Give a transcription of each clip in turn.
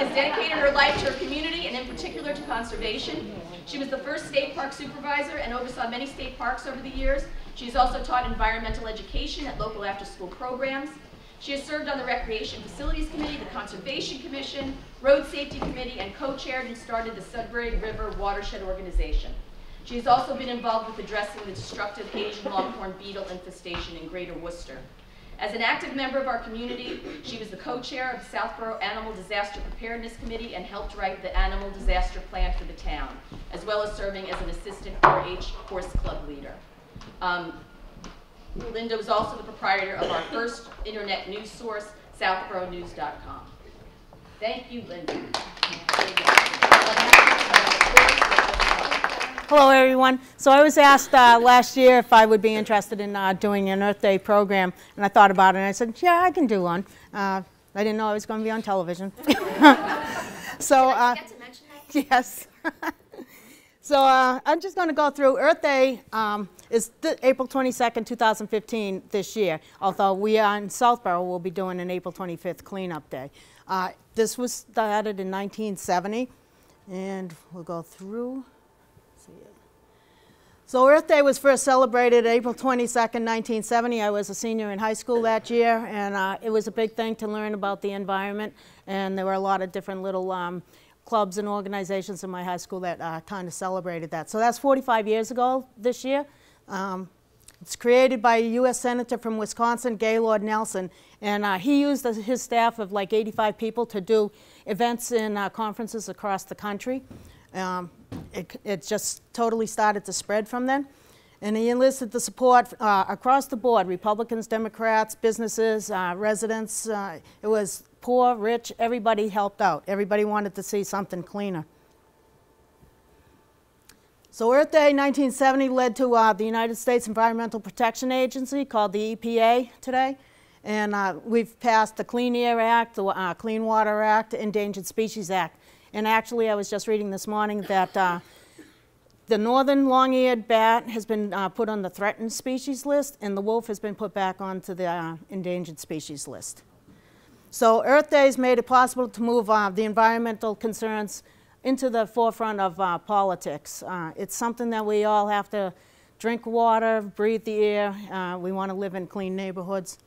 has dedicated her life to her community and in particular to conservation. She was the first state park supervisor and oversaw many state parks over the years. She has also taught environmental education at local after-school programs. She has served on the Recreation Facilities Committee, the Conservation Commission, Road Safety Committee, and co-chaired and started the Sudbury River Watershed Organization. She has also been involved with addressing the destructive Asian longhorn beetle infestation in Greater Worcester. As an active member of our community, she was the co-chair of the Southborough Animal Disaster Preparedness Committee and helped write the animal disaster plan for the town, as well as serving as an assistant 4-H horse club leader. Um, Linda was also the proprietor of our first internet news source, southboroughnews.com. Thank you, Linda. Hello, everyone. So I was asked uh, last year if I would be interested in uh, doing an Earth Day program, and I thought about it, and I said, yeah, I can do one. Uh, I didn't know I was going to be on television. so, uh, yes. so uh, I'm just going to go through Earth Day. Um, is April 22nd, 2015 this year, although we are in Southborough will be doing an April 25th cleanup day. Uh, this was started in 1970, and we'll go through. So Earth Day was first celebrated April 22nd, 1970. I was a senior in high school that year, and uh, it was a big thing to learn about the environment. And there were a lot of different little um, clubs and organizations in my high school that uh, kind of celebrated that. So that's 45 years ago this year. Um, it's created by a U.S. Senator from Wisconsin, Gaylord Nelson, and uh, he used his staff of like 85 people to do events and uh, conferences across the country. Um, it, it, just totally started to spread from then. And he enlisted the support uh, across the board, Republicans, Democrats, businesses, uh, residents. Uh, it was poor, rich, everybody helped out. Everybody wanted to see something cleaner. So Earth Day 1970 led to uh, the United States Environmental Protection Agency called the EPA today. And uh, we've passed the Clean Air Act, the uh, Clean Water Act, Endangered Species Act. And actually, I was just reading this morning that uh, the northern long-eared bat has been uh, put on the threatened species list, and the wolf has been put back onto the uh, endangered species list. So Earth Day has made it possible to move uh, the environmental concerns into the forefront of uh, politics. Uh, it's something that we all have to drink water, breathe the air. We want to live in clean neighborhoods.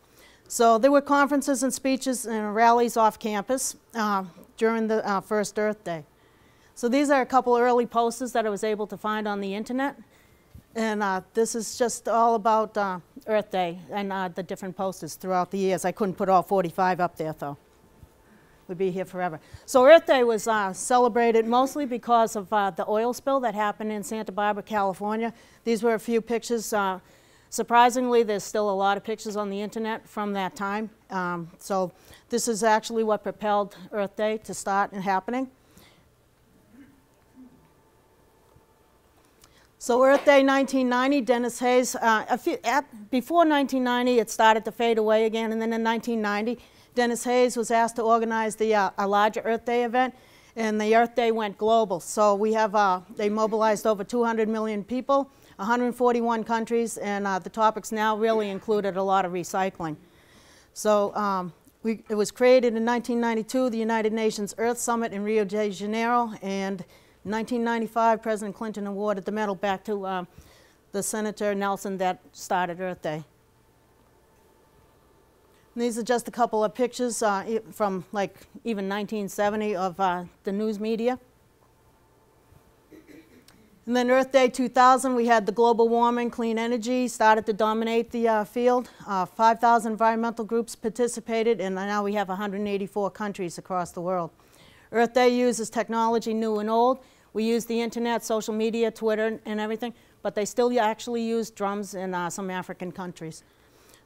So there were conferences and speeches and rallies off campus uh, during the uh, first Earth Day. So these are a couple early posters that I was able to find on the internet. And uh, this is just all about Earth Day and the different posters throughout the years. I couldn't put all 45 up there though We'd be here forever. So Earth Day was uh, celebrated mostly because of uh, the oil spill that happened in Santa Barbara, California. These were a few pictures. Surprisingly, there's still a lot of pictures on the internet from that time. Um, so this is actually what propelled Earth Day to start and happening. So Earth Day 1990, Denis Hayes, uh, few, at, before 1990 it started to fade away again, and then in 1990 Denis Hayes was asked to organize the, uh, a larger Earth Day event, and the Earth Day went global. So we have, uh, they mobilized over 200 million people, 141 countries, and uh, the topics now really included a lot of recycling. So um, we, it was created in 1992, the United Nations Earth Summit in Rio de Janeiro, and in 1995, President Clinton awarded the medal back to uh, the Senator Nelson that started Earth Day. These are just a couple of pictures uh, from like even 1970 of uh, the news media. And then Earth Day 2000, we had the global warming, clean energy started to dominate the uh, field. Uh, 5,000 environmental groups participated, and now we have 184 countries across the world. Earth Day uses technology new and old. We use the internet, social media, Twitter, and everything, but they still actually use drums in uh, some African countries.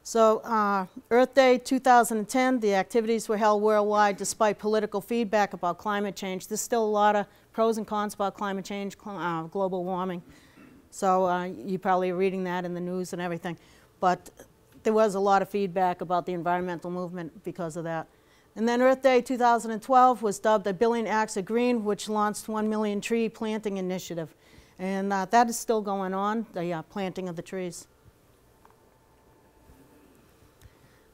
So uh, Earth Day 2010, the activities were held worldwide despite political feedback about climate change. There's still a lot of pros and cons about climate change, uh, global warming. So uh, you probably are reading that in the news and everything. But there was a lot of feedback about the environmental movement because of that. And then Earth Day 2012 was dubbed a Billion Acts of Green, which launched 1 million tree planting initiative. And uh, that is still going on, the uh, planting of the trees.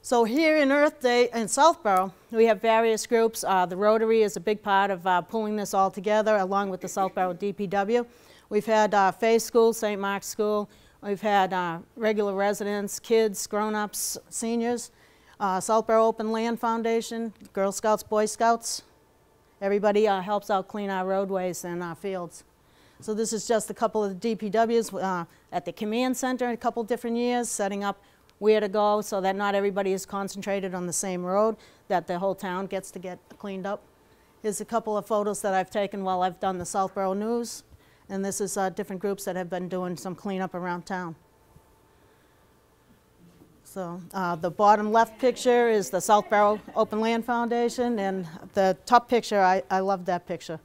So here in Earth Day in Southborough, we have various groups. Uh, the Rotary is a big part of uh, pulling this all together, along with the Southborough DPW. We've had uh, School, St. Mark's School. We've had uh, regular residents, kids, grown-ups, seniors. Uh, Southborough Open Land Foundation, Girl Scouts, Boy Scouts. Everybody uh, helps out clean our roadways and our fields. So this is just a couple of the DPWs uh, at the command center in a couple different years, setting up where to go so that not everybody is concentrated on the same road, that the whole town gets to get cleaned up. Here's a couple of photos that I've taken while I've done the Southborough News, and this is uh, different groups that have been doing some cleanup around town. So uh, the bottom left picture is the Southborough Open Land Foundation, and the top picture, I, I love that picture.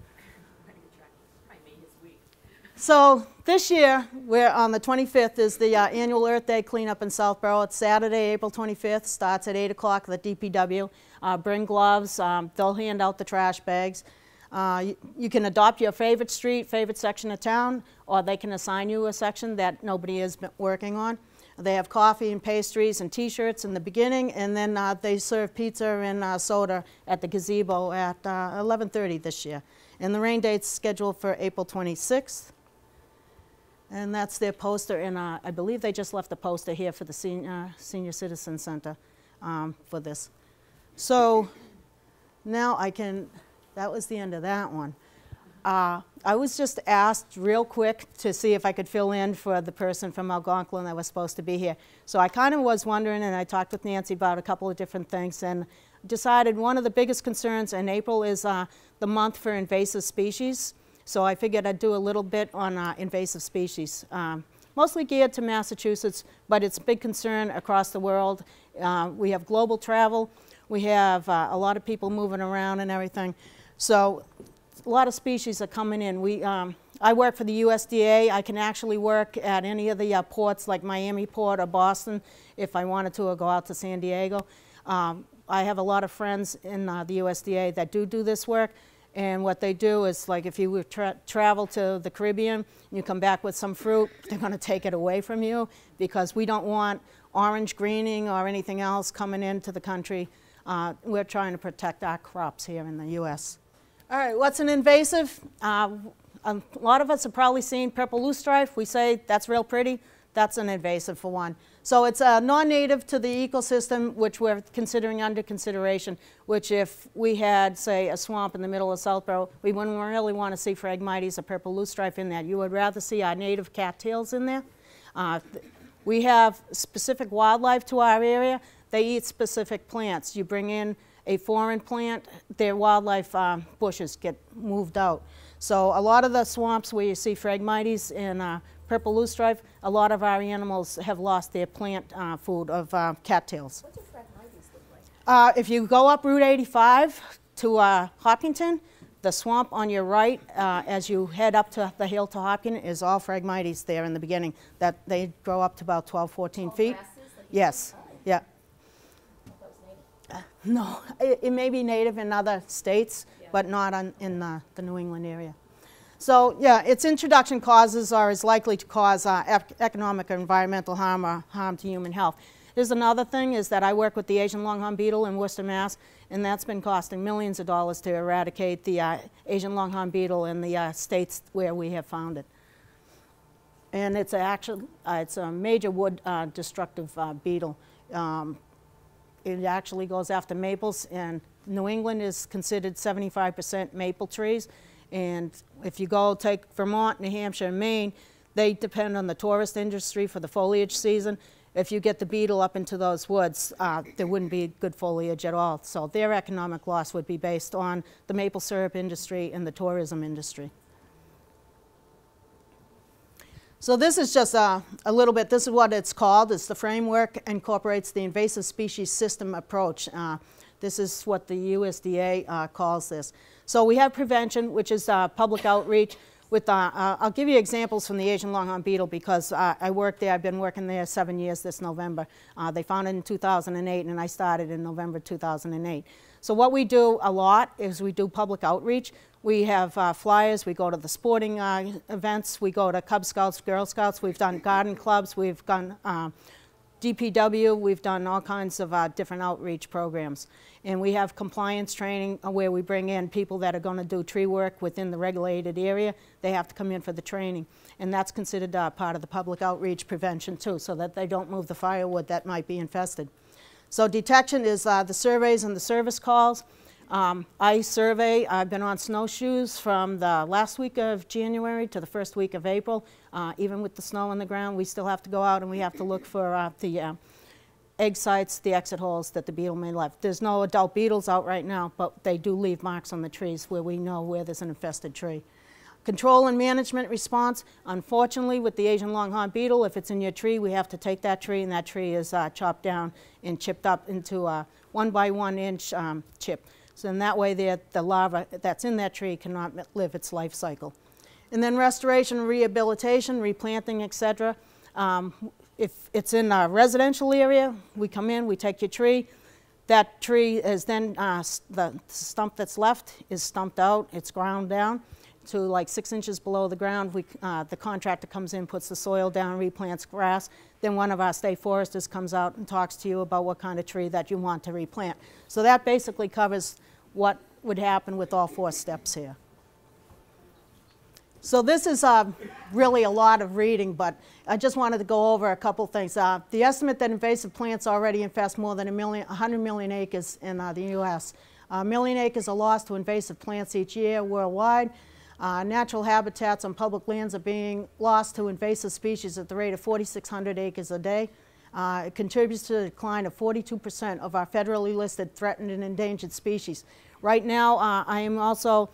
So this year, we're on the 25th is the uh, annual Earth Day cleanup in Southborough. It's Saturday, April 25th. Starts at 8 o'clock at the DPW. Uh, bring gloves. Um, they'll hand out the trash bags. Uh, you, you, can adopt your favorite street, favorite section of town, or they can assign you a section that nobody is working on. They have coffee and pastries and T-shirts in the beginning, and then uh, they serve pizza and uh, soda at the gazebo at 11:30 uh, this year. And the rain date's scheduled for April 26th. And that's their poster, and uh, I believe they just left the poster here for the Senior, uh, Senior Citizen Center um, for this. So now I can, that was the end of that one. Uh, I was just asked real quick to see if I could fill in for the person from Algonquin that was supposed to be here. So I kind of was wondering, and I talked with Nancy about a couple of different things, and decided one of the biggest concerns in April is uh, the month for invasive species. So I figured I'd do a little bit on uh, invasive species. Um, mostly geared to Massachusetts, but it's a big concern across the world. Uh, we have global travel. We have uh, a lot of people moving around and everything. So a lot of species are coming in. We, um, I work for the USDA. I can actually work at any of the uh, ports like Miami Port or Boston if I wanted to or go out to San Diego. Um, I have a lot of friends in uh, the USDA that do do this work. And what they do is, like, if you tra travel to the Caribbean and you come back with some fruit, they're going to take it away from you because we don't want orange greening or anything else coming into the country. Uh, we're trying to protect our crops here in the U.S. All right, what's an invasive? Uh, a lot of us have probably seen purple loosestrife. We say that's real pretty. That's an invasive for one. So it's a non-native to the ecosystem, which we're considering under consideration, which if we had, say, a swamp in the middle of Southborough, we wouldn't really want to see Phragmites or purple loosestrife in that. You would rather see our native cattails in there. Uh, we have specific wildlife to our area. They eat specific plants. You bring in a foreign plant, their wildlife um, bushes get moved out. So a lot of the swamps where you see Phragmites and uh, purple loosestrife, a lot of our animals have lost their plant uh, food of uh, cattails. What do Phragmites look like? Uh, if you go up Route 85 to uh, Hopkinton, the swamp on your right, uh, as you head up to the hill to Hopkinton, is all Phragmites there in the beginning. That they grow up to about 12, 14 feet. Grasses, like yes, yeah. No, it, it, may be native in other states, yeah. but not on, in the, the New England area. So yeah, its introduction causes are as likely to cause uh, economic or environmental harm or harm to human health. There's another thing is that I work with the Asian longhorn beetle in Worcester, Mass, and that's been costing millions of dollars to eradicate the uh, Asian longhorn beetle in the uh, states where we have found it. And it's, actual, uh, it's a major wood uh, destructive uh, beetle. Um, it actually goes after maples, and New England is considered 75% maple trees. And if you go take Vermont, New Hampshire, and Maine, they depend on the tourist industry for the foliage season. If you get the beetle up into those woods, uh, there wouldn't be good foliage at all. So their economic loss would be based on the maple syrup industry and the tourism industry. So this is just a, a, little bit, this is what it's called. It's the framework incorporates the invasive species system approach. Uh, this is what the USDA uh, calls this. So we have prevention, which is uh, public outreach. With, uh, uh, I'll give you examples from the Asian longhorn beetle because uh, I worked there. I've been working there seven years this November. Uh, they found it in 2008, and I started in November 2008. So what we do a lot is we do public outreach. We have uh, flyers. We go to the sporting uh, events. We go to Cub Scouts, Girl Scouts. We've done garden clubs. We've done DPW, we've done all kinds of uh, different outreach programs. And we have compliance training uh, where we bring in people that are going to do tree work within the regulated area. They have to come in for the training. And that's considered uh, part of the public outreach prevention too, so that they don't move the firewood that might be infested. So detection is uh, the surveys and the service calls. Um, I survey, I've been on snowshoes from the last week of January to the first week of April. Uh, even with the snow on the ground, we still have to go out and we have to look for uh, the uh, egg sites, the exit holes that the beetle may leave. There's no adult beetles out right now, but they do leave marks on the trees where we know where there's an infested tree. Control and management response, unfortunately with the Asian longhorn beetle, if it's in your tree, we have to take that tree and that tree is uh, chopped down and chipped up into a one by one inch um, chip. So in that way the, the larva that's in that tree cannot live its life cycle. And then restoration, rehabilitation, replanting, etc. Um, if it's in a residential area, we come in, we take your tree. That tree is then, uh, the stump that's left is stumped out, it's ground down to like six inches below the ground. We, uh, the contractor comes in, puts the soil down, replants grass. Then one of our state foresters comes out and talks to you about what kind of tree that you want to replant. So that basically covers what would happen with all four steps here. So this is uh, really a lot of reading, but I just wanted to go over a couple things. Uh, the estimate that invasive plants already infest more than a million, 100 million acres in uh, the U.S. A million acres are lost to invasive plants each year worldwide. Uh, natural habitats on public lands are being lost to invasive species at the rate of 4,600 acres a day. Uh, it contributes to the decline of 42% of our federally listed threatened and endangered species. Right now, uh, I am also,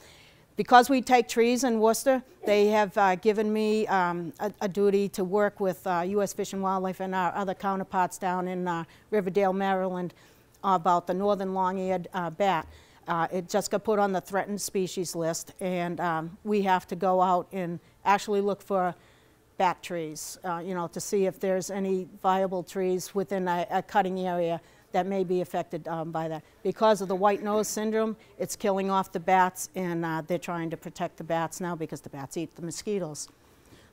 because we take trees in Worcester, they have uh, given me um, a, a, duty to work with U.S. Uh, Fish and Wildlife and our other counterparts down in uh, Riverdale, Maryland, about the northern long-eared uh, bat. Uh, it just got put on the threatened species list, and um, we have to go out and actually look for bat trees, uh, you know, to see if there's any viable trees within a, a cutting area that may be affected um, by that. Because of the white nose syndrome, it's killing off the bats, and uh, they're trying to protect the bats now because the bats eat the mosquitoes.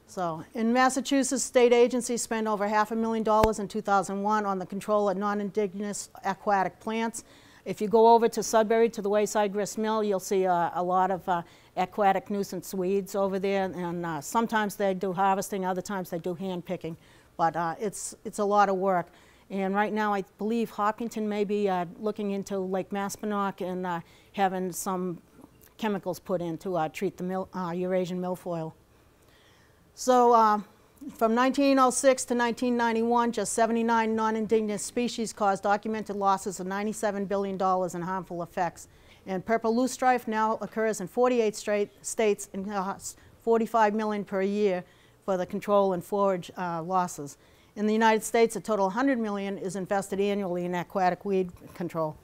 So, in Massachusetts, state agencies spent over half a million dollars in 2001 on the control of non-indigenous aquatic plants. If you go over to Sudbury to the Wayside Grist Mill, you'll see uh, a lot of uh, aquatic nuisance weeds over there, and uh, sometimes they do harvesting, other times they do hand picking, but uh, it's, it's a lot of work. And right now, I believe Hopkinton may be uh, looking into Lake Maspenock and uh, having some chemicals put in to treat the mil Eurasian milfoil. So from 1906 to 1991, just 79 non-indigenous species caused documented losses of $97 billion in harmful effects. And purple loosestrife now occurs in 48 states and costs 45 million per year for the control and forage uh, losses. In the United States, a total 100 million is invested annually in aquatic weed control.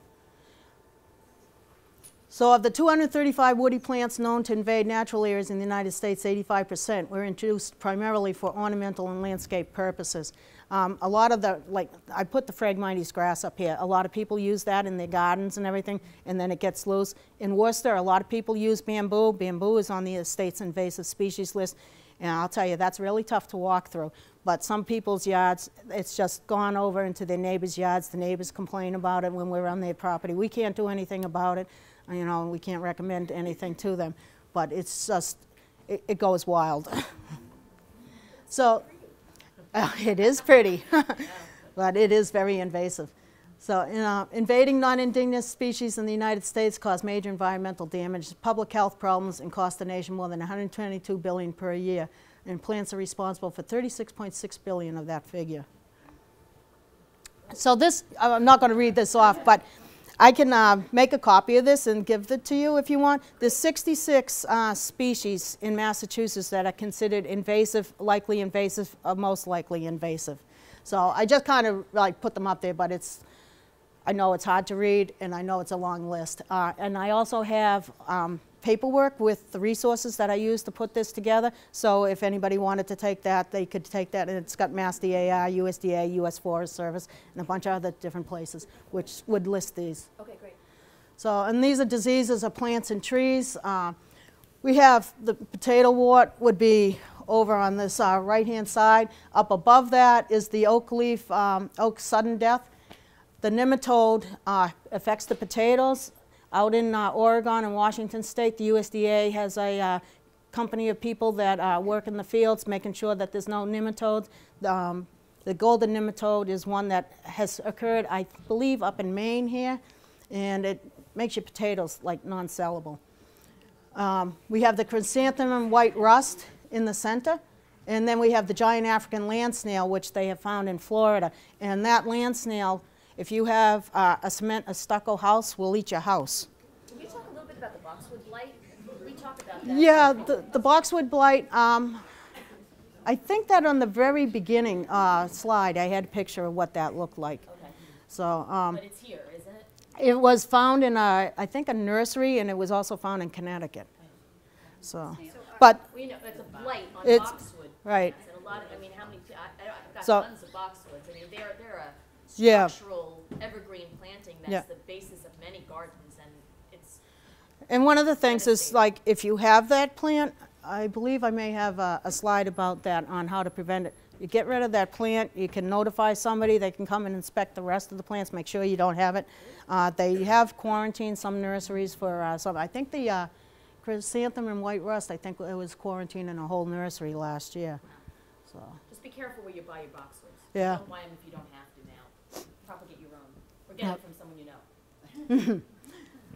So of the 235 woody plants known to invade natural areas in the United States, 85% were introduced primarily for ornamental and landscape purposes. Um, a lot of the, like, I put the Phragmites grass up here. A lot of people use that in their gardens and everything, and then it gets loose. In Worcester, a lot of people use bamboo. Bamboo is on the state's invasive species list, and I'll tell you, that's really tough to walk through. But some people's yards, it's just gone over into their neighbors' yards. The neighbors complain about it when we're on their property. We can't do anything about it you know, we can't recommend anything to them, but it's just, it, it goes wild. so, uh, it is pretty, but it is very invasive. So, you know, invading non-indigenous species in the United States cause major environmental damage, public health problems, and cost the nation more than 122 billion per year. And plants are responsible for 36.6 billion of that figure. So this, I'm not going to read this off, but I can uh, make a copy of this and give it to you if you want. There's 66 uh, species in Massachusetts that are considered invasive, likely invasive, or most likely invasive. So I just kind of like put them up there, but it's, I know it's hard to read and I know it's a long list. Uh, and I also have um, paperwork with the resources that I used to put this together. So if anybody wanted to take that, they could take that. And it's got Mass DAR, USDA, U.S. Forest Service, and a bunch of other different places, which would list these. Okay, great. So, and these are diseases of plants and trees. Uh, we have the potato wart would be over on this uh, right-hand side. Up above that is the oak leaf, um, oak sudden death. The nematode uh, affects the potatoes. Out in uh, Oregon and Washington State, the USDA has a uh, company of people that uh, work in the fields, making sure that there's no nematodes. Um, the golden nematode is one that has occurred, I believe, up in Maine here, and it makes your potatoes like non-sellable. Um, we have the chrysanthemum white rust in the center, and then we have the giant African land snail, which they have found in Florida. And that land snail, if you have uh, a cement, a stucco house, we'll eat your house. Can you talk a little bit about the boxwood blight? We talked about that. Yeah, the, the boxwood blight, um, I think that on the very beginning uh, slide, I had a picture of what that looked like. Okay, So um, but it's here, isn't it? it was found in a, I think a nursery, and it was also found in Connecticut. So, but, We know, it's a blight on It's- boxwood. right. And a lot of, I mean, how many, I, I- I've got So- tons of boxwoods. I mean, they're, they're a Yeah. evergreen planting Yeah. that's the basis of many gardens and it's, And one of the things is, like, if you have that plant, I believe I may have a, a slide about that on how to prevent it. You get rid of that plant, you can notify somebody, they can come and inspect the rest of the plants, make sure you don't have it. Uh, they have quarantined some nurseries for uh, some, I think the uh, chrysanthemum and white rust, I think it was quarantined in a whole nursery last year. So, just be careful where you buy your boxwoods. Yeah. Don't buy them if you don't have to now. Propagate your own, or get Yep. it from someone you know.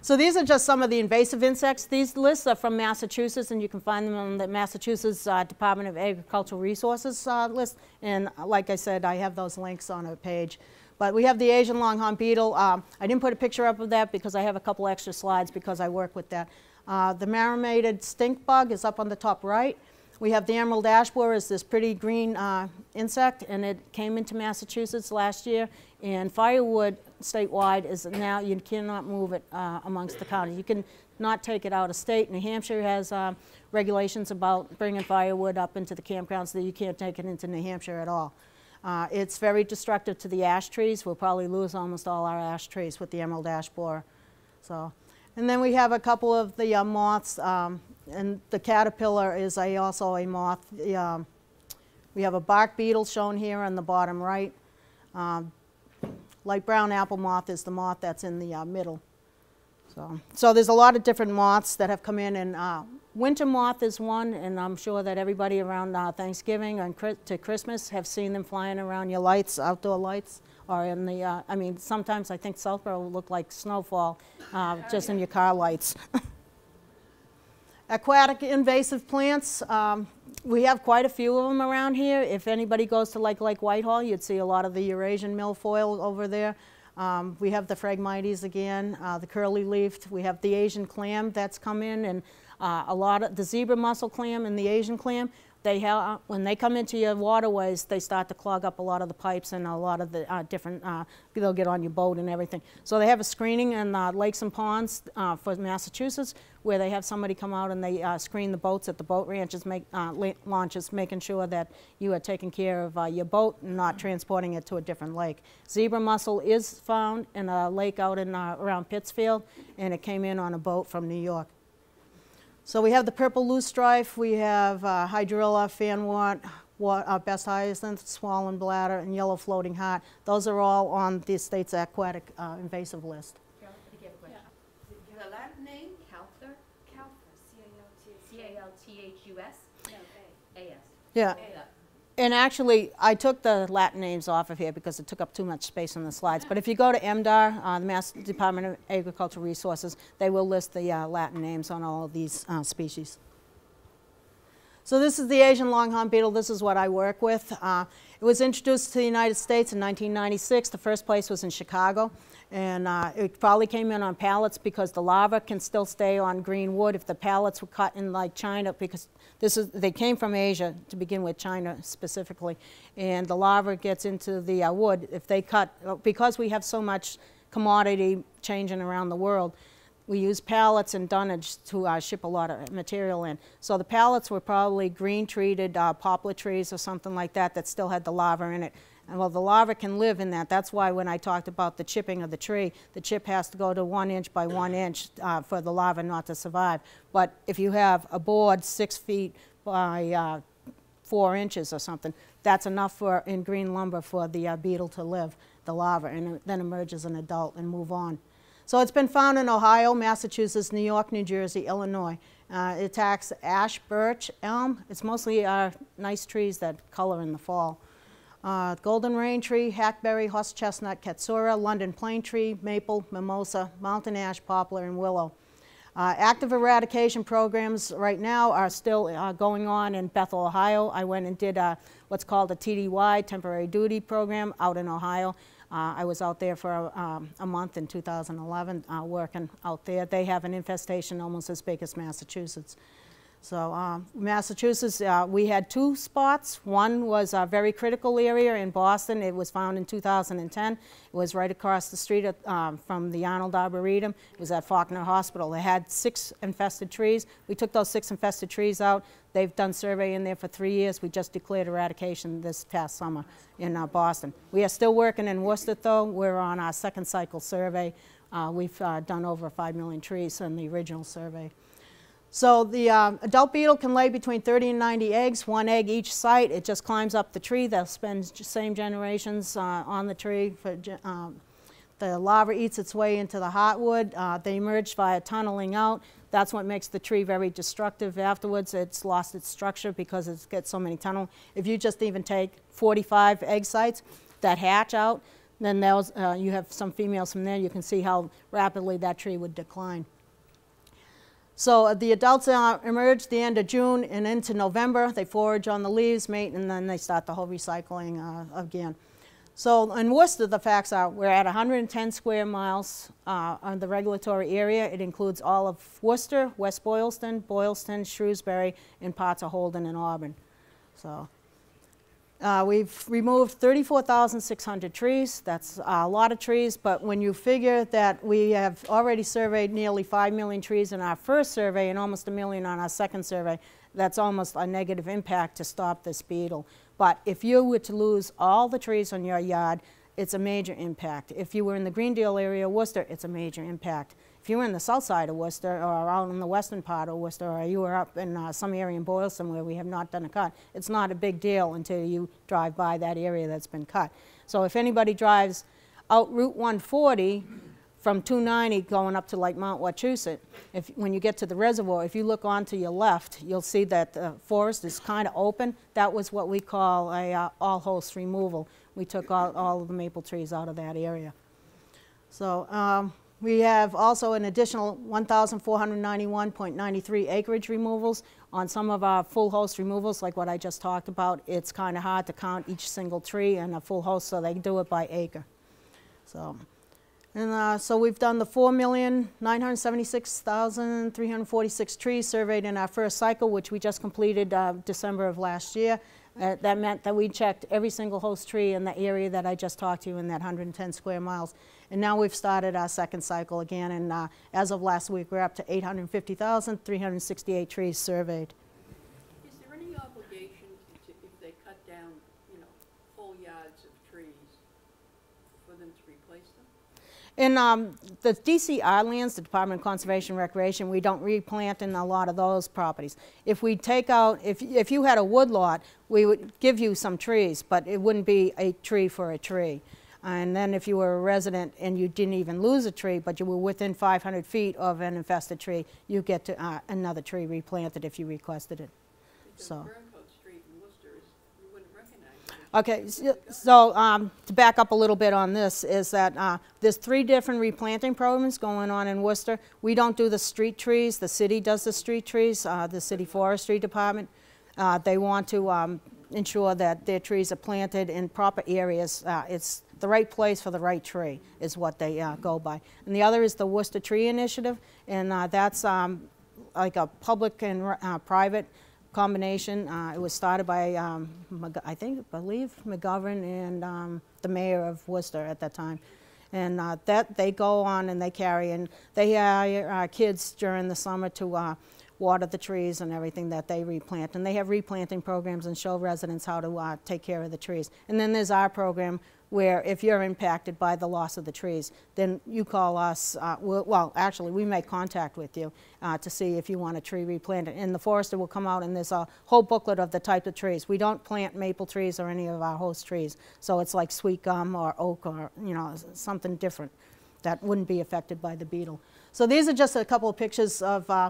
So these are just some of the invasive insects. These lists are from Massachusetts, and you can find them on the Massachusetts uh, Department of Agricultural Resources uh, list. And uh, like I said, I have those links on a page. But we have the Asian longhorn beetle. Um, I didn't put a picture up of that because I have a couple extra slides because I work with that. Uh, the marmorated stink bug is up on the top right. We have the emerald ash borer is this pretty green uh, insect, and it came into Massachusetts last year. And firewood statewide is now, you cannot move it uh, amongst the county. You can not take it out of state. New Hampshire has um, regulations about bringing firewood up into the campgrounds so that you can't take it into New Hampshire at all. Uh, it's very destructive to the ash trees. We'll probably lose almost all our ash trees with the emerald ash borer. So, and then we have a couple of the uh, moths, um, and the caterpillar is a, also a moth. The, um, we have a bark beetle shown here on the bottom right. Um, light brown apple moth is the moth that's in the uh, middle. So, so there's a lot of different moths that have come in, and uh, winter moth is one, and I'm sure that everybody around uh, Thanksgiving and to Christmas have seen them flying around your lights, outdoor lights, or in the. Uh, I mean, sometimes I think Southborough will look like snowfall uh, just in your car lights. Aquatic invasive plants, um, we have quite a few of them around here. If anybody goes to like Lake Whitehall, you'd see a lot of the Eurasian milfoil over there. Um, we have the Phragmites again, uh, the curly leafed. We have the Asian clam that's come in, and uh, a lot of the zebra mussel clam and the Asian clam. They have when they come into your waterways, they start to clog up a lot of the pipes and a lot of the uh, different. Uh, they'll get on your boat and everything. So they have a screening in uh, lakes and ponds uh, for Massachusetts, where they have somebody come out and they uh, screen the boats at the boat ranches, make uh, launches, making sure that you are taking care of uh, your boat and not transporting it to a different lake. Zebra mussel is found in a lake out in uh, around Pittsfield, and it came in on a boat from New York. So we have the purple loosestrife, we have uh, hydrilla, fanwort, uh, best hyacinth, swollen bladder, and yellow floating heart. Those are all on the state's aquatic uh, invasive list. Carol, I think you have a question. The Latin name? Calther, Calthus, C-A-L-T-H-U-S, C-A-L-T-H-U-S. A-S. Yeah, Yeah. And actually, I took the Latin names off of here because it took up too much space on the slides. But if you go to MDAR, uh, the Mass Department of Agricultural Resources, they will list the uh, Latin names on all of these uh, species. So this is the Asian longhorn beetle. This is what I work with. Uh, it was introduced to the United States in 1996. The first place was in Chicago. And uh, it probably came in on pallets because the larva can still stay on green wood if the pallets were cut in like China because this is, they came from Asia to begin with, China specifically. And the larva gets into the uh, wood. If they cut, because we have so much commodity changing around the world, we use pallets and dunnage to uh, ship a lot of material in. So the pallets were probably green treated uh, poplar trees or something like that that still had the larva in it. And well, the larva can live in that. That's why when I talked about the chipping of the tree, the chip has to go to one inch by one inch uh, for the larva not to survive. But if you have a board six feet by uh, four inches or something. That's enough for, in green lumber for the uh, beetle to live, the larva, and then emerge as an adult and move on. So it's been found in Ohio, Massachusetts, New York, New Jersey, Illinois. Uh, it attacks ash, birch, elm. It's mostly uh, nice trees that color in the fall. Uh, golden rain tree, hackberry, horse chestnut, katsura, London plane tree, maple, mimosa, mountain ash, poplar, and willow. Uh, active eradication programs right now are still uh, going on in Bethel, Ohio. I went and did uh, what's called a TDY, temporary duty program, out in Ohio. Uh, I was out there for um, a month in 2011 uh, working out there. They have an infestation almost as big as Massachusetts. So um, Massachusetts, uh, we had two spots. One was a very critical area in Boston. It was found in 2010. It was right across the street at, um, from the Arnold Arboretum. It was at Faulkner Hospital. They had six infested trees. We took those six infested trees out. They've done survey in there for three years. We just declared eradication this past summer in uh, Boston. We are still working in Worcester, though. We're on our second cycle survey. Uh, we've uh, done over 5 million trees in the original survey. So the um, adult beetle can lay between 30 and 90 eggs, one egg each site. It just climbs up the tree. They'll spend same generations uh, on the tree. For, um, the larva eats its way into the heartwood. Uh, they emerge via tunneling out. That's what makes the tree very destructive afterwards. It's lost its structure because it gets so many tunnel. If you just even take 45 egg sites that hatch out, then those, uh, you have some females from there. You can see how rapidly that tree would decline. So uh, the adults uh, emerge the end of June and into November. They forage on the leaves, mate, and then they start the whole recycling uh, again. So in Worcester, the facts are we're at 110 square miles uh, on the regulatory area. It includes all of Worcester, West Boylston, Boylston, Shrewsbury, and parts of Holden and Auburn. So uh, we've removed 34,600 trees. That's a lot of trees, but when you figure that we have already surveyed nearly 5 million trees in our first survey and almost a million on our second survey, that's almost a negative impact to stop this beetle. But if you were to lose all the trees on your yard, it's a major impact. If you were in the Greendale area, Worcester, it's a major impact if you were in the south side of Worcester or out in the western part of Worcester or you were up in uh, some area in Boylston where we have not done a cut, it's not a big deal until you drive by that area that's been cut. So if anybody drives out Route 140 from 290 going up to like Mount Wachusett, if, when you get to the reservoir, if you look onto your left, you'll see that the forest is kind of open. That was what we call a uh, all-host removal. We took all, all of the maple trees out of that area. So um, we have also an additional 1,491.93 acreage removals. On some of our full host removals, like what I just talked about, it's kind of hard to count each single tree in a full host, so they do it by acre. So, and uh, so we've done the 4,976,346 trees surveyed in our first cycle, which we just completed uh, December of last year. Uh, that meant that we checked every single host tree in the area that I just talked to you in that 110 square miles. And now we've started our second cycle again, and uh, as of last week, we're up to 850,368 trees surveyed. Is there any obligation to, if they cut down, you know, whole yards of trees, for them to replace them? In um, the DCR lands, the Department of Conservation and Recreation, we don't replant in a lot of those properties. If we take out, if, if you had a wood lot, we would give you some trees, but it wouldn't be a tree for a tree. And then if you were a resident and you didn't even lose a tree, but you were within 500 feet of an infested tree, you get to, uh, another tree replanted if you requested it. Because So. Burncoat Street in Worcester is, you wouldn't recognize it. Okay, so um, to back up a little bit on this, is that uh, there's three different replanting programs going on in Worcester. We don't do the street trees, the city does the street trees, uh, the city forestry department. Uh, They want to um, ensure that their trees are planted in proper areas. Uh, It's the right place for the right tree is what they uh, go by. And the other is the Worcester Tree Initiative, and uh, that's um, like a public and uh, private combination. Uh, it was started by, um, I think, believe McGovern and um, the mayor of Worcester at that time. And uh, that they go on and they carry, and they hire uh, kids during the summer to water the trees and everything that they replant. And they have replanting programs and show residents how to uh, take care of the trees. And then there's our program, where if you're impacted by the loss of the trees, then you call us, uh, we'll- well, actually, we make contact with you uh, to see if you want a tree replanted. And the forester will come out and there's a whole booklet of the type of trees. We don't plant maple trees or any of our host trees, so it's like sweet gum or oak or, you know, something different that wouldn't be affected by the beetle. So these are just a couple of pictures of uh,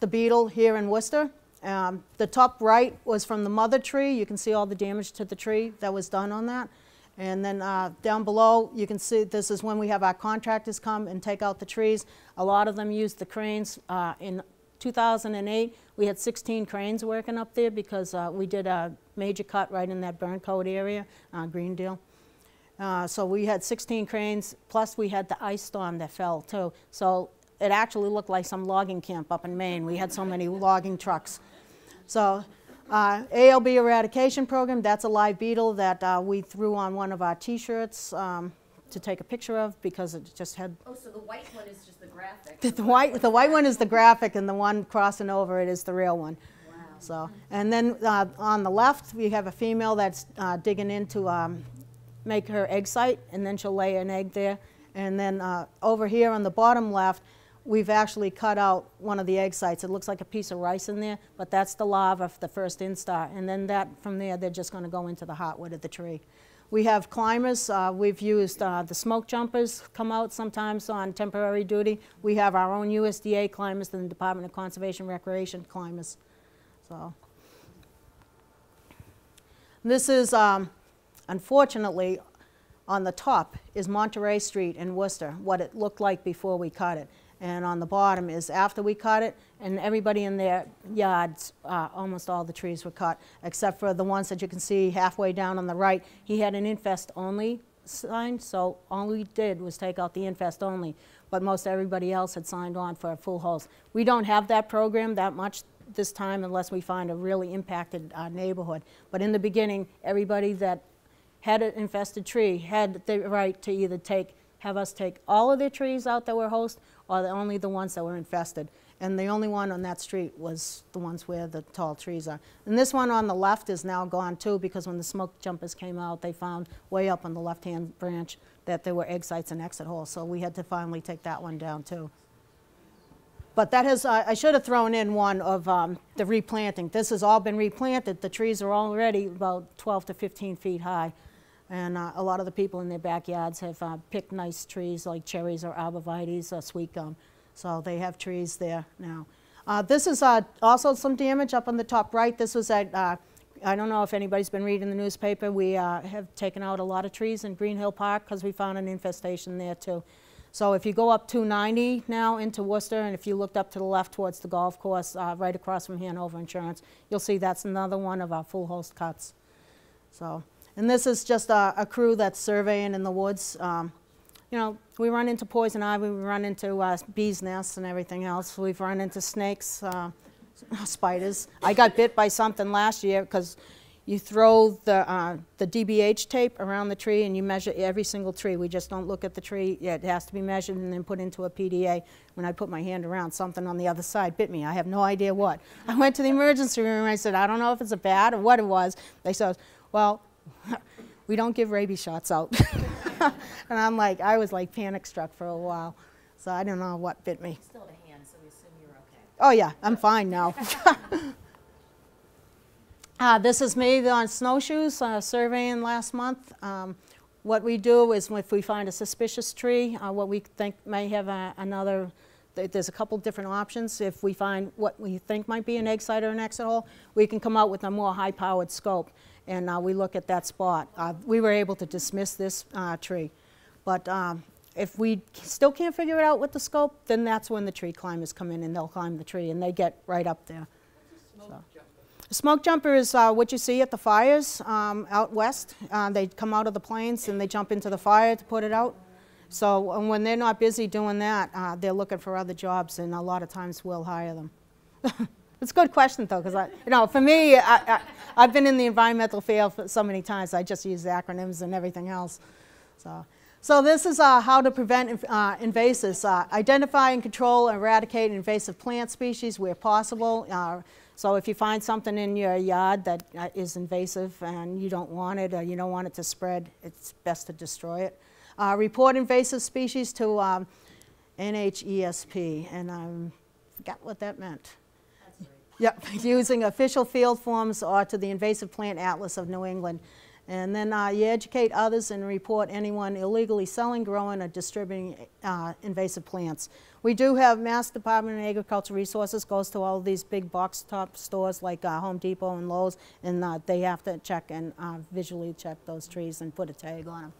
the beetle here in Worcester. Um, The top right was from the mother tree. You can see all the damage to the tree that was done on that. And then uh, down below, you can see this is when we have our contractors come and take out the trees. A lot of them use the cranes. Uh, In 2008, we had 16 cranes working up there because uh, we did a major cut right in that Burncoat area, uh, Deal. Uh, So we had 16 cranes, plus we had the ice storm that fell too. So it actually looked like some logging camp up in Maine. We had so many logging trucks. So uh, ALB eradication program, that's a live beetle that uh, we threw on one of our T-shirts um, to take a picture of because it just had, Oh, so the white one is just the graphic. the white, the white one is the graphic and the one crossing over it is the real one. Wow. So, and then uh, on the left, we have a female that's uh, digging in to um, make her egg site, and then she'll lay an egg there. And then uh, over here on the bottom left, we've actually cut out one of the egg sites. It looks like a piece of rice in there, but that's the larva of the first instar. And then that, from there, they're just going to go into the heartwood of the tree. We have climbers. Uh, we've used uh, the smoke jumpers come out sometimes on temporary duty. We have our own USDA climbers and the Department of Conservation Recreation climbers. So this is, um, unfortunately, on the top is Monterey Street in Worcester, what it looked like before we cut it. And on the bottom is after we cut it, and everybody in their yards, uh, almost all the trees were cut, except for the ones that you can see halfway down on the right. He had an infest only sign, so all we did was take out the infest only. But most everybody else had signed on for a full host. We don't have that program that much this time unless we find a really impacted uh, neighborhood. But in the beginning, everybody that had an infested tree had the right to either take, have us take all of the trees out that were host, or the, only the ones that were infested. And the only one on that street was the ones where the tall trees are. And this one on the left is now gone too, because when the smoke jumpers came out, they found way up on the left-hand branch that there were egg sites and exit holes, so we had to finally take that one down too. But that has, I I should have thrown in one of um, the replanting. This has all been replanted. The trees are already about 12 to 15 feet high. And uh, a lot of the people in their backyards have uh, picked nice trees like cherries or arborvitaes or sweet gum. So they have trees there now. Uh, This is uh, also some damage up on the top right. This was at, uh, I don't know if anybody's been reading the newspaper. We uh, have taken out a lot of trees in Green Hill Park because we found an infestation there too. So if you go up 290 now into Worcester, and if you looked up to the left towards the golf course, uh, right across from Hanover Insurance, you'll see that's another one of our full host cuts. So, and this is just a, a crew that's surveying in the woods. Um, you know, we run into poison ivy, we run into uh, bees' nests and everything else. We've run into snakes, uh, spiders. I got bit by something last year because you throw the, uh, the DBH tape around the tree and you measure every single tree. We just don't look at the tree. It has to be measured and then put into a PDA. When I put my hand around, something on the other side bit me. I have no idea what. I went to the emergency room and I said, I don't know if it's a bat or what it was. They said, well, we don't give rabies shots out. and I'm like, I was like panic struck for a while. So I don't know what bit me. Still have a hand, so we assume you're okay. Oh, yeah, I'm fine now. uh, this is me on snowshoes uh, surveying last month. Um, what we do is if we find a suspicious tree, uh, what we think may have a, another, th- there's a couple different options. If we find what we think might be an egg site or an exit hole, we can come out with a more high powered scope and uh, we look at that spot. Uh, we were able to dismiss this uh, tree. But um, if we still can't figure it out with the scope, then that's when the tree climbers come in and they'll climb the tree and they get right up there. So. A Smoke jumper is uh, what you see at the fires um, out west. Uh, they come out of the planes and they jump into the fire to put it out. So when they're not busy doing that, uh, they're looking for other jobs, and a lot of times we'll hire them. it's a good question though, because you know, for me, I, I, I've been in the environmental field for so many times. I just use acronyms and everything else. So, so this is uh, how to prevent uh, invasives. Uh, identify and control and eradicate invasive plant species where possible. Uh, So if you find something in your yard that uh, is invasive and you don't want it or you don't want it to spread, it's best to destroy it. Uh, report invasive species to um, NHESP, and I forgot what that meant. Yep, using official field forms or to the Invasive Plant Atlas of New England. And then uh, you educate others and report anyone illegally selling, growing, or distributing uh, invasive plants. We do have Mass Department of Agricultural Resources goes to all these big box top stores like uh, Home Depot and Lowe's, and uh, they have to check and uh, visually check those trees and put a tag on them.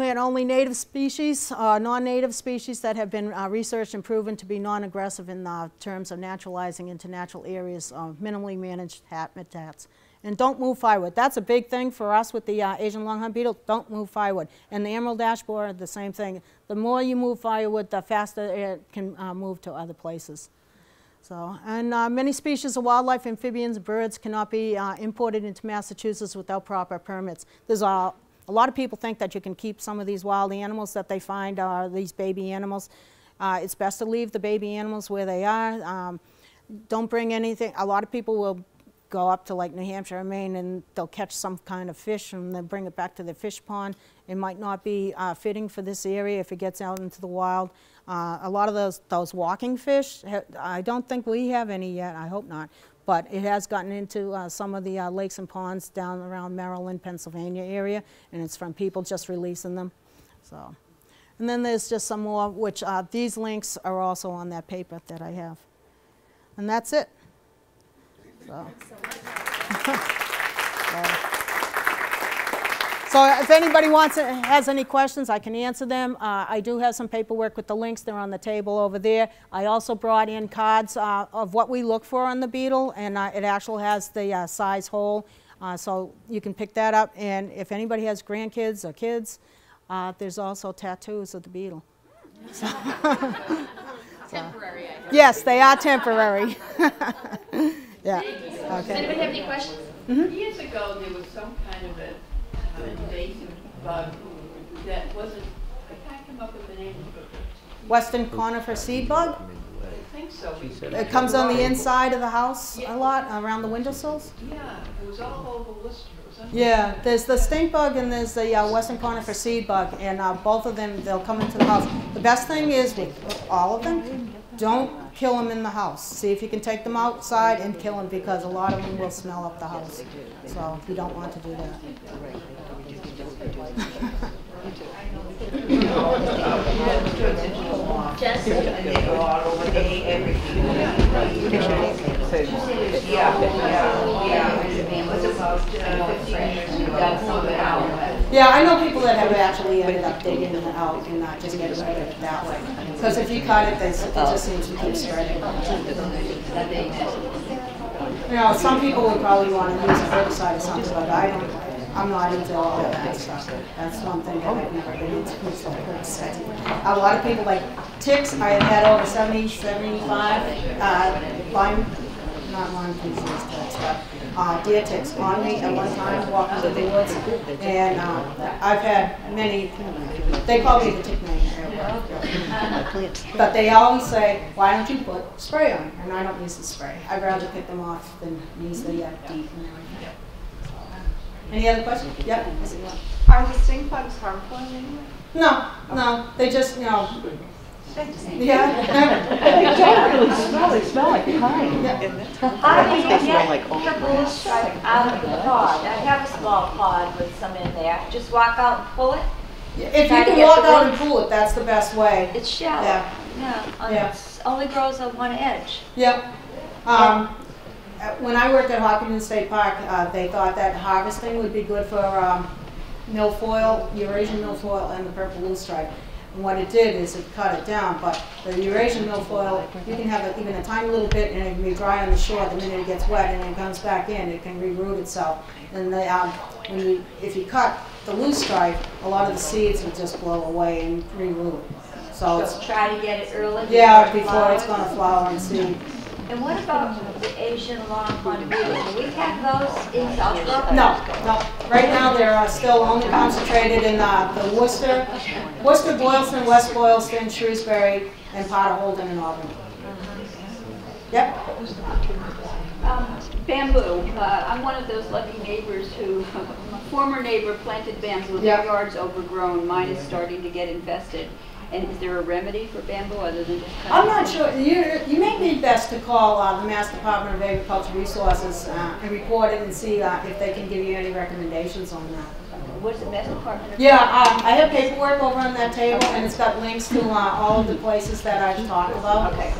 Plant only native species, uh, non-native species that have been uh, researched and proven to be non-aggressive in terms of naturalizing into natural areas of minimally managed habitats. And don't move firewood. That's a big thing for us with the uh, Asian longhorn beetle. Don't move firewood. And the emerald ash borer, the same thing. The more you move firewood, the faster it can uh, move to other places. So, and uh, many species of wildlife, amphibians, birds cannot be uh, imported into Massachusetts without proper permits. There's a, a lot of people think that you can keep some of these wild animals that they find, uh, these baby animals. Uh, it's best to leave the baby animals where they are. Um, don't bring anything. A lot of people will go up to like New Hampshire or Maine and they'll catch some kind of fish and then bring it back to their fish pond. It might not be uh, fitting for this area if it gets out into the wild. Uh, a lot of those, those walking fish, I don't think we have any yet, I hope not, but it has gotten into uh, some of the uh, lakes and ponds down around Maryland, Pennsylvania area, and it's from people just releasing them. So, and then there's just some more, which uh, these links are also on that paper that I have. And that's it. So. So if anybody wants, has any questions, I can answer them. Uh, I do have some paperwork with the links, they're on the table over there. I also brought in cards uh, of what we look for on the beetle, and uh, it actually has the uh, size hole, uh, so you can pick that up. And if anybody has grandkids or kids, uh, there's also tattoos of the beetle. Temporary, I guess. Yes, they are temporary. Yeah, Does okay. anybody have any questions? Years ago, there was some kind of a uh, invasive bug that wasn't, I can't come up with the name of. Western conifer seed bug? I think so. It comes on the inside of the house a lot, around the windowsills? Yeah, it was all over Worcester. Yeah, there's the stink bug and there's the uh, western conifer seed bug, and uh, both of them, they'll come into the house. The best thing is with all of them, don't kill them in the house. See if you can take them outside and kill them because a lot of them will smell up the house. So you don't want to do that. Yeah, yeah, yeah. It was about uh, fifteen years ago. That's so bad. Yeah, I know people that have actually ended up digging it out and not just getting rid of it that way. Because if you cut it, then it just seems to keep spreading. You know, some people would probably want to use a herbicide or something, but I don't, I'm not into all of that stuff. That's one thing that I've never been into, is the herbicide. A lot of people like ticks, I have had over 70, 75, uh, Lyme, not Lyme disease but, uh, deer ticks on me at one time, walking through the woods. And, uh, I've had many, they call me the tick man. But they always say, why don't you put spray on? And I don't use the spray. I'd rather pick them off than use the uh, DEET and everything. Any other questions? Yep. Is it one? Are the stink bugs harmful in any way? No, no, they just, you know, yeah. they don't really smell, they smell like pine. How do you get the loosestrife out of the pod? I have a small pod with some in there. Just walk out and pull it? If you Try to can get walk the out wood. and pull it, that's the best way. It's shallow. Yeah. Yeah. on- Yeah. it's Only grows on one edge. Yep. Um, uh, when I worked at Hopkinton State Park, uh, they thought that harvesting would be good for, um, milfoil, Eurasian milfoil and the purple loosestrife. And what it did is it cut it down, but the Eurasian milfoil, you can have it even a tiny little bit and it can be dry on the shore, the minute it gets wet and it comes back in, it can reroot itself. And they, um, when you, if you cut the loosestrife, a lot of the seeds will just blow away and reroot. So it's, So try to get it early. yeah, before it's gonna flower and seed. And what about the Asian longhorn beetle? Do we have those in Southborough? No, no. Right now, they're uh, still only concentrated in uh, the Worcester, Worcester, Boylston, West Boylston, Shrewsbury, and Potter Holden and Auburn. Yep. Um, Bamboo, uh, I'm one of those lucky neighbors who, my former neighbor planted bamboo, Yeah. their yard's overgrown, mine is starting to get infested. And is there a remedy for bamboo other than just cutting? I'm not sure, you, you may be best to call uh, the Mass Department of Agricultural Resources uh, and report it and see uh, if they can give you any recommendations on that. What's the Mass Department? Yeah, um, I have paperwork over on that table, and it's got links to uh, all of the places that I've talked about. Okay,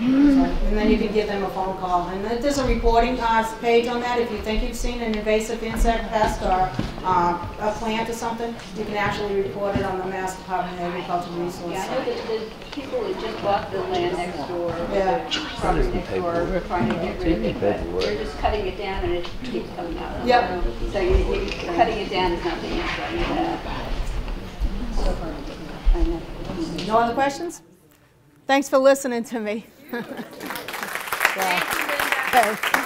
great, thank. So, And then you can give them a phone call. And there's a reporting uh, page on that. If you think you've seen an invasive insect pest or uh, a plant or something, you can actually report it on the Mass Department of Agricultural Resources. Yeah, I know that the people who just bought the land next door, Yeah. the property next door, are trying to get rid of it, but they're just cutting it down and it keeps coming out. Yep. So you, you, cutting it down is not the answer, I know that. No other questions? Thanks for listening to me. Thank you, Linda.